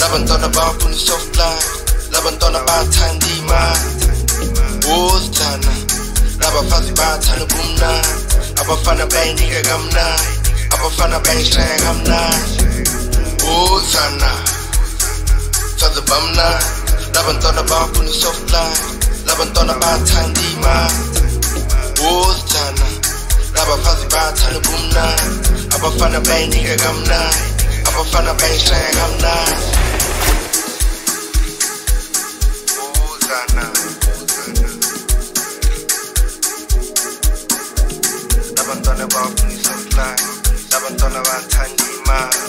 labantwana bafuna i-soft life labantwana bathanda imali wozithana labafazi bathanda ubumnandi abafana bayinika kamnandi abafana bayishaya kamnandi wozithana saze bamnandi labantwana i-soft life labantwana bathanda imali wozithana labafazi bathanda ubumnandi abafana bayinika kamnandi abafana bayishaya kamnandi wozana labantwana bafuna i-soft life labantwana bathanda imali oh, oh.